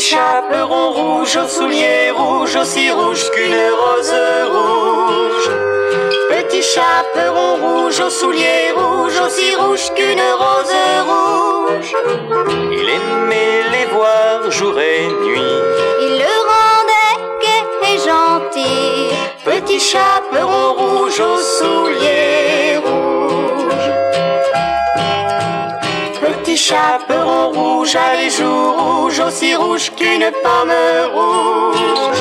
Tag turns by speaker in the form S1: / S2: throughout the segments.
S1: rouges, aux souliers rouges, aussi rouges qu'une rose rouge. Petit chaperon rouge, aux souliers rouges, aussi rouges qu'une rose rouge. Il aimait les voir jour et nuit.
S2: Il le rendait gai et gentil.
S1: Petit chaperon rouge, aux souliers rouges. Petit chaperon rouge a les joues rouges, aussi rouges qu'une pomme rouge.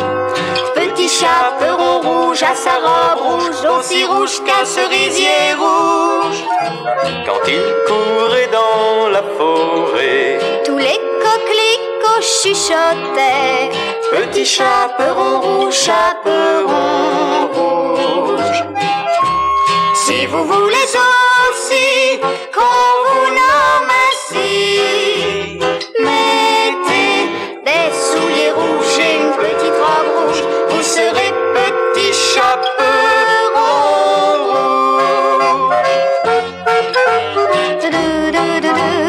S1: Petit chaperon rouge a sa robe rouge, aussi rouge qu'un cerisier rouge. Quand il courait dans la forêt,
S2: Tous les coquelicots chuchotaient.
S1: petit chaperon rouge, chaperon rouge. Si vous voulez Si